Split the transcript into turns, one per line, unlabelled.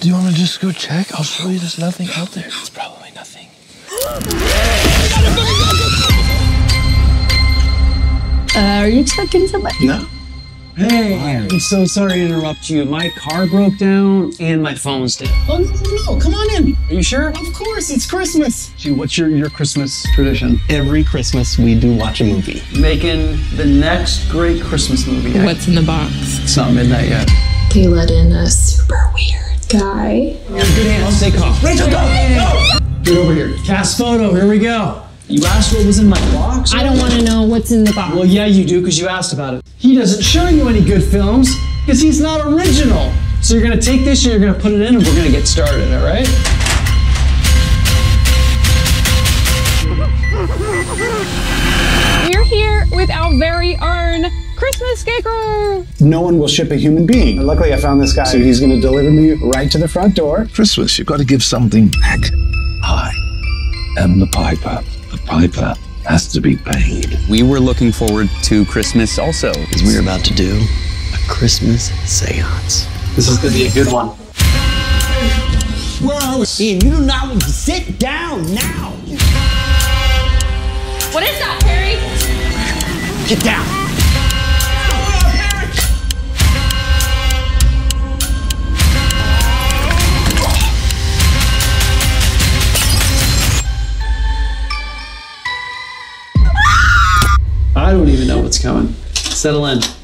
Do you want to just go check? I'll show you there's nothing out there. It's probably nothing.
Uh, are you expecting somebody?
No.
Hey, I'm so sorry to interrupt you. My car broke down and my phone's dead.
Oh, no, no, no. Come on in.
Are you sure?
Of course, it's Christmas.
Gee, what's your, your Christmas tradition?
Every Christmas, we do watch a movie.
Making the next great Christmas movie.
What's in the box?
It's not midnight yet.
They let in a super weird guy.
Good hands, stay calm. Rachel, go! Go! Get over here. Cast photo, here we go. You asked what was in my box?
I don't want to know what's in the box.
Well, yeah, you do, because you asked about it. He doesn't show you any good films, because he's not original. So you're gonna take this and you're gonna put it in and we're gonna get started, all right?
Christmas scarecrow.
No one will ship a human being. Luckily, I found this guy, so he's going to deliver me right to the front door.
Christmas, you've got to give something back. I am the piper. The piper has to be paid.
We were looking forward to Christmas also.
Because we're about to do a Christmas seance.
This is gonna be a good one.
Ian, you do not want to sit down now.
What is that, Perry?
Get down.
Don't even know what's coming. Settle in.